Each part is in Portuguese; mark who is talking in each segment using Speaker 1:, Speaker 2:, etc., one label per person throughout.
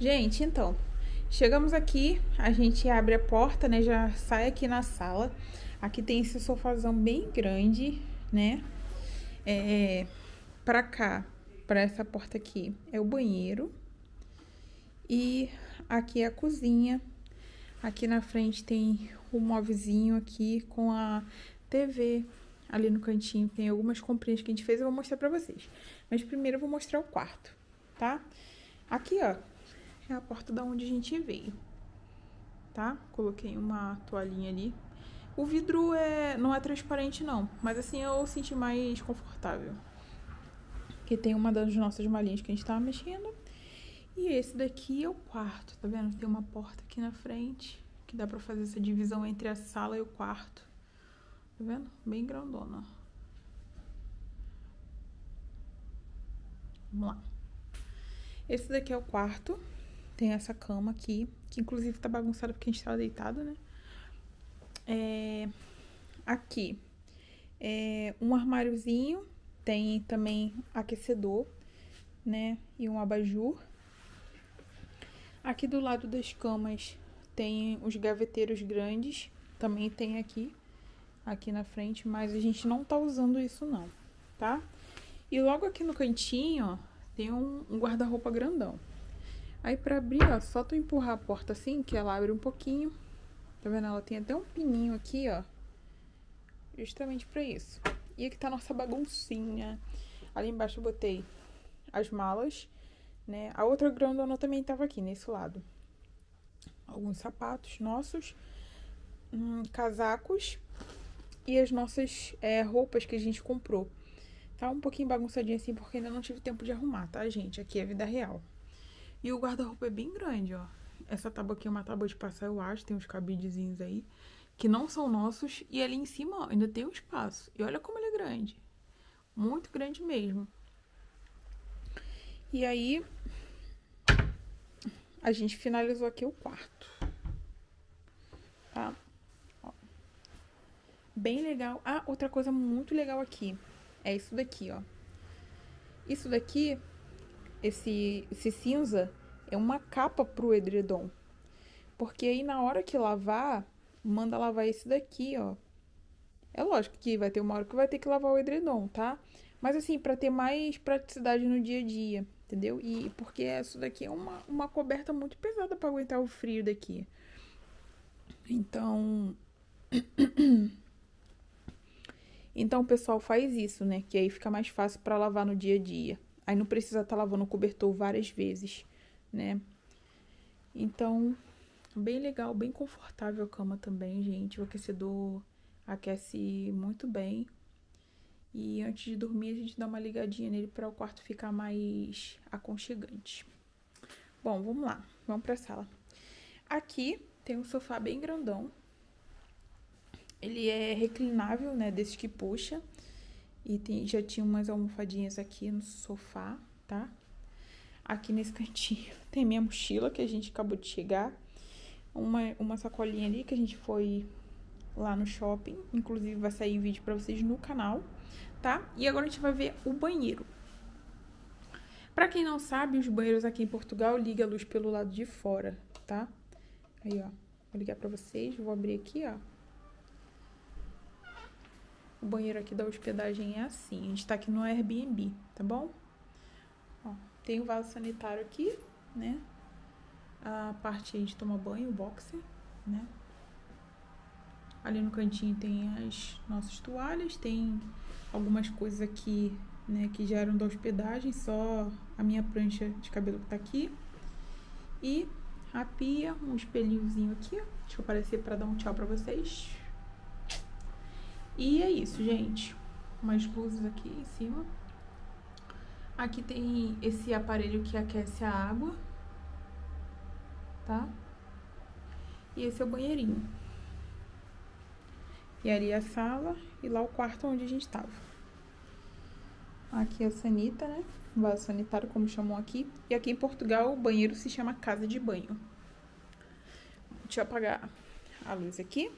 Speaker 1: gente, então, chegamos aqui, a gente abre a porta, né? Já sai aqui na sala. Aqui tem esse sofazão bem grande, né? É, pra cá, pra essa porta aqui, é o banheiro. E aqui é a cozinha. Aqui na frente tem o um aqui com a TV ali no cantinho. Tem algumas comprinhas que a gente fez, eu vou mostrar pra vocês. Mas primeiro eu vou mostrar o quarto, tá? Aqui, ó, é a porta da onde a gente veio, tá? Coloquei uma toalhinha ali. O vidro é, não é transparente não, mas assim eu senti mais confortável. Que tem uma das nossas malinhas que a gente tava mexendo. E esse daqui é o quarto, tá vendo? Tem uma porta aqui na frente, que dá pra fazer essa divisão entre a sala e o quarto. Tá vendo? Bem grandona. Vamos lá. Esse daqui é o quarto. Tem essa cama aqui, que inclusive tá bagunçada porque a gente tava deitado, né? É, aqui é um armáriozinho, tem também aquecedor, né? E um abajur. Aqui do lado das camas tem os gaveteiros grandes, também tem aqui, aqui na frente, mas a gente não tá usando isso não, tá? E logo aqui no cantinho, ó, tem um, um guarda-roupa grandão. Aí pra abrir, ó, só tu empurrar a porta assim, que ela abre um pouquinho. Tá vendo? Ela tem até um pininho aqui, ó. Justamente pra isso. E aqui tá a nossa baguncinha. Ali embaixo eu botei as malas, né? A outra grandona também tava aqui, nesse lado. Alguns sapatos nossos, hum, casacos e as nossas é, roupas que a gente comprou. Tá um pouquinho bagunçadinho assim, porque ainda não tive tempo de arrumar, tá, gente? Aqui é vida real. E o guarda-roupa é bem grande, ó. Essa tábua aqui é uma tábua de passar, eu acho. Tem uns cabidezinhos aí. Que não são nossos. E ali em cima, ó, ainda tem um espaço. E olha como ele é grande. Muito grande mesmo. E aí... A gente finalizou aqui o quarto. Tá? Ó. Bem legal. Ah, outra coisa muito legal aqui. É isso daqui, ó. Isso daqui esse, esse cinza é uma capa pro edredom. Porque aí na hora que lavar, manda lavar esse daqui, ó. É lógico que vai ter uma hora que vai ter que lavar o edredom, tá? Mas assim, para ter mais praticidade no dia a dia, entendeu? E porque isso daqui é uma, uma coberta muito pesada para aguentar o frio daqui. Então. então o pessoal faz isso, né? Que aí fica mais fácil para lavar no dia a dia. Aí não precisa estar tá lavando o cobertor várias vezes, né? Então, bem legal, bem confortável a cama também, gente. O aquecedor aquece muito bem. E antes de dormir, a gente dá uma ligadinha nele para o quarto ficar mais aconchegante. Bom, vamos lá. Vamos para a sala. Aqui tem um sofá bem grandão. Ele é reclinável, né? Desse que puxa. E tem, já tinha umas almofadinhas aqui no sofá, tá? Aqui nesse cantinho tem minha mochila que a gente acabou de chegar. Uma, uma sacolinha ali que a gente foi lá no shopping. Inclusive vai sair vídeo pra vocês no canal, tá? E agora a gente vai ver o banheiro. Pra quem não sabe, os banheiros aqui em Portugal ligam a luz pelo lado de fora, tá? Aí, ó. Vou ligar pra vocês. Vou abrir aqui, ó. O banheiro aqui da hospedagem é assim. A gente tá aqui no Airbnb, tá bom? Ó, tem o vaso sanitário aqui, né? A parte de tomar banho, o boxer, né? Ali no cantinho tem as nossas toalhas, tem algumas coisas aqui, né, que já eram da hospedagem, só a minha prancha de cabelo que tá aqui. E a pia, um espelhinhozinho aqui, deixa eu aparecer para dar um tchau para vocês. E é isso, gente. Umas luzes aqui em cima. Aqui tem esse aparelho que aquece a água. Tá? E esse é o banheirinho. E ali a sala e lá o quarto onde a gente tava. Aqui é a sanita, né? Vaso sanitário, como chamam aqui. E aqui em Portugal, o banheiro se chama casa de banho. Deixa eu apagar a luz aqui.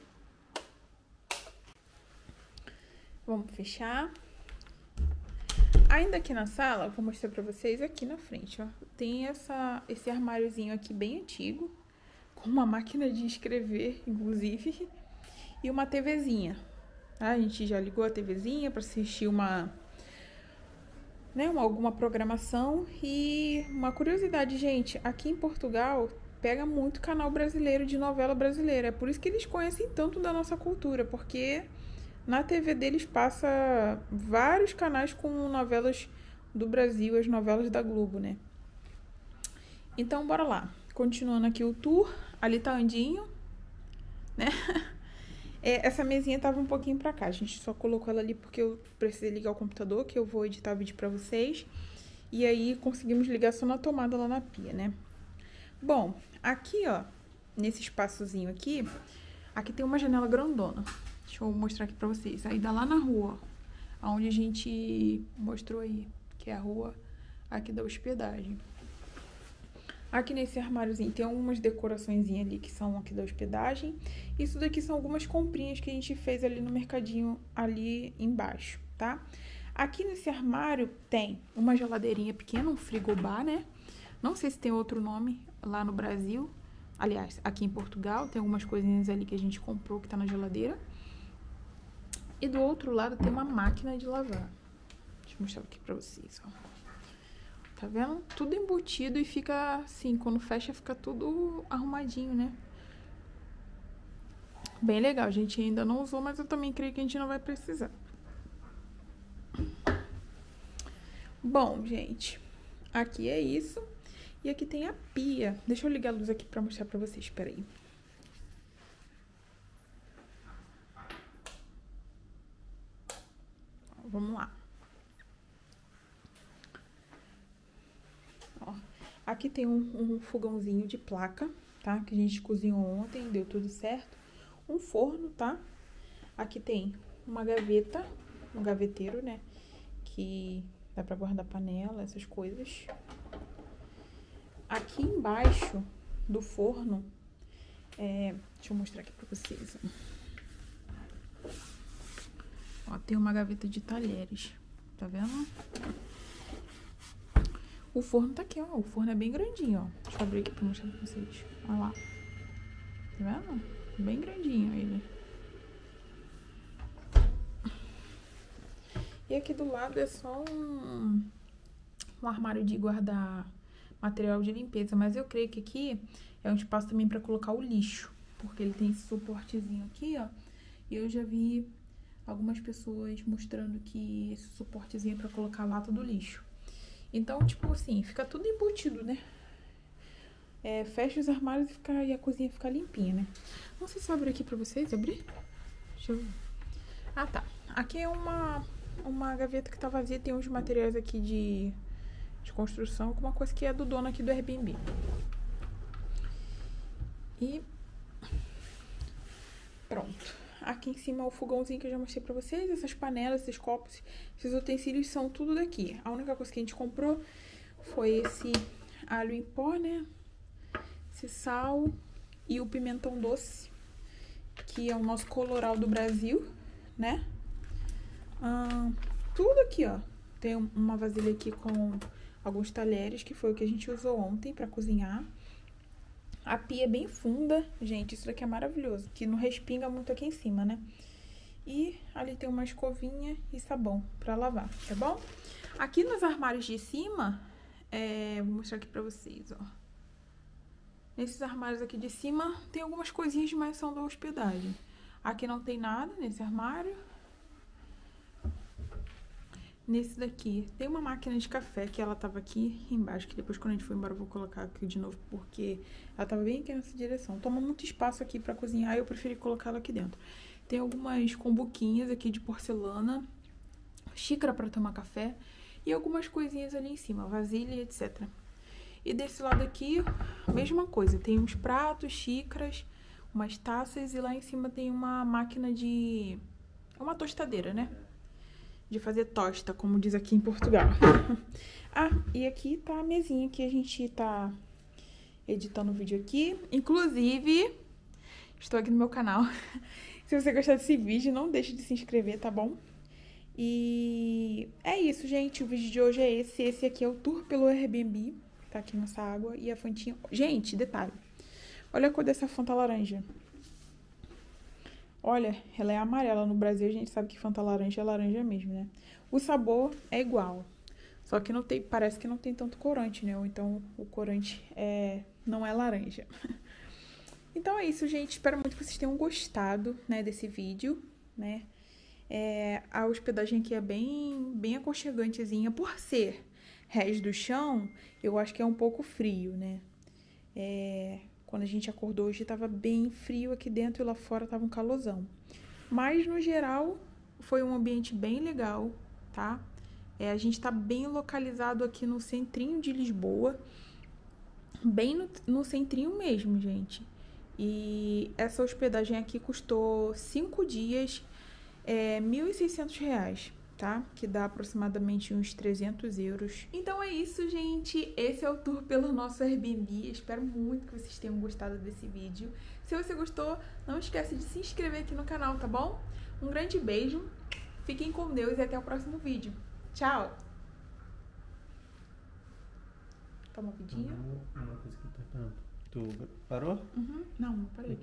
Speaker 1: Vamos fechar. Ainda aqui na sala, vou mostrar pra vocês aqui na frente, ó. Tem essa, esse armáriozinho aqui bem antigo, com uma máquina de escrever, inclusive, e uma TVzinha. Tá? A gente já ligou a TVzinha para assistir uma, né, uma, alguma programação. E uma curiosidade, gente, aqui em Portugal pega muito canal brasileiro de novela brasileira. É por isso que eles conhecem tanto da nossa cultura, porque na TV deles passa vários canais com novelas do Brasil, as novelas da Globo, né? Então, bora lá. Continuando aqui o tour. Ali tá Andinho, né? É, essa mesinha tava um pouquinho pra cá. A gente só colocou ela ali porque eu precisei ligar o computador, que eu vou editar vídeo pra vocês. E aí conseguimos ligar só na tomada lá na pia, né? Bom, aqui, ó, nesse espaçozinho aqui, aqui tem uma janela grandona. Deixa eu mostrar aqui pra vocês. Aí dá lá na rua, ó, onde a gente mostrou aí, que é a rua aqui da hospedagem. Aqui nesse armáriozinho tem algumas decorações ali que são aqui da hospedagem. Isso daqui são algumas comprinhas que a gente fez ali no mercadinho ali embaixo, tá? Aqui nesse armário tem uma geladeirinha pequena, um frigobar, né? Não sei se tem outro nome lá no Brasil. Aliás, aqui em Portugal tem algumas coisinhas ali que a gente comprou que tá na geladeira. E do outro lado tem uma máquina de lavar. Deixa eu mostrar aqui pra vocês, ó. Tá vendo? Tudo embutido e fica assim, quando fecha fica tudo arrumadinho, né? Bem legal, a gente ainda não usou, mas eu também creio que a gente não vai precisar. Bom, gente, aqui é isso. E aqui tem a pia. Deixa eu ligar a luz aqui pra mostrar pra vocês, peraí. Vamos lá. Aqui tem um, um fogãozinho de placa, tá? Que a gente cozinhou ontem, deu tudo certo. Um forno, tá? Aqui tem uma gaveta, um gaveteiro, né? Que dá pra guardar panela, essas coisas. Aqui embaixo do forno, é, deixa eu mostrar aqui pra vocês. Ó, tem uma gaveta de talheres, tá vendo? O forno tá aqui, ó. O forno é bem grandinho, ó. Deixa eu abrir aqui pra mostrar pra vocês. Olha lá. Tá vendo? Bem grandinho ele. E aqui do lado é só um, um armário de guardar material de limpeza. Mas eu creio que aqui é um espaço também pra colocar o lixo. Porque ele tem esse suportezinho aqui, ó. E eu já vi algumas pessoas mostrando que esse suportezinho é pra colocar a lata do lixo. Então, tipo assim, fica tudo embutido, né? É, fecha os armários e, fica, e a cozinha fica limpinha, né? Não sei se eu abrir aqui pra vocês, abrir? Deixa eu ver. Ah, tá. Aqui é uma, uma gaveta que tá vazia, tem uns materiais aqui de, de construção, alguma coisa que é do dono aqui do Airbnb. E pronto. Aqui em cima é o fogãozinho que eu já mostrei pra vocês. Essas panelas, esses copos, esses utensílios são tudo daqui. A única coisa que a gente comprou foi esse alho em pó, né? Esse sal e o pimentão doce, que é o nosso coloral do Brasil, né? Ah, tudo aqui, ó. Tem uma vasilha aqui com alguns talheres, que foi o que a gente usou ontem pra cozinhar. A pia é bem funda, gente, isso daqui é maravilhoso, que não respinga muito aqui em cima, né? E ali tem uma escovinha e sabão pra lavar, tá bom? Aqui nos armários de cima, é, vou mostrar aqui pra vocês, ó. Nesses armários aqui de cima, tem algumas coisinhas, mas são da hospedagem. Aqui não tem nada nesse armário. Nesse daqui, tem uma máquina de café que ela tava aqui embaixo, que depois quando a gente for embora eu vou colocar aqui de novo, porque ela tava bem aqui nessa direção. Toma muito espaço aqui pra cozinhar e eu preferi colocar ela aqui dentro. Tem algumas combuquinhas aqui de porcelana, xícara para tomar café e algumas coisinhas ali em cima, vasilha, etc. E desse lado aqui, mesma coisa, tem uns pratos, xícaras, umas taças e lá em cima tem uma máquina de... é uma tostadeira, né? De fazer tosta, como diz aqui em Portugal. ah, e aqui tá a mesinha que a gente tá editando o vídeo aqui. Inclusive, estou aqui no meu canal. se você gostar desse vídeo, não deixe de se inscrever, tá bom? E é isso, gente. O vídeo de hoje é esse. Esse aqui é o tour pelo Airbnb. Tá aqui nessa água. E a fontinha. Gente, detalhe. Olha a cor dessa Fanta laranja. Olha, ela é amarela. No Brasil a gente sabe que Fanta laranja é laranja mesmo, né? O sabor é igual. Só que não tem, parece que não tem tanto corante, né? Ou então o corante é, não é laranja. Então é isso, gente. Espero muito que vocês tenham gostado, né, desse vídeo, né? É, a hospedagem aqui é bem, bem aconchegantezinha. Por ser rés do chão, eu acho que é um pouco frio, né? É, quando a gente acordou hoje estava bem frio aqui dentro e lá fora tava um calorzão. Mas no geral foi um ambiente bem legal, tá? É, a gente está bem localizado aqui no centrinho de Lisboa, bem no, no centrinho mesmo, gente. E essa hospedagem aqui custou cinco dias, é, R$ 1.600 tá? Que dá aproximadamente uns 300 euros. Então é isso, gente. Esse é o tour pelo nosso Airbnb. Espero muito que vocês tenham gostado desse vídeo. Se você gostou, não esquece de se inscrever aqui no canal, tá bom? Um grande beijo, fiquem com Deus e até o próximo vídeo. Tchau! Toma uma vidinha.
Speaker 2: Uma coisa que tá Tu parou?
Speaker 1: Uhum. Não, não parei.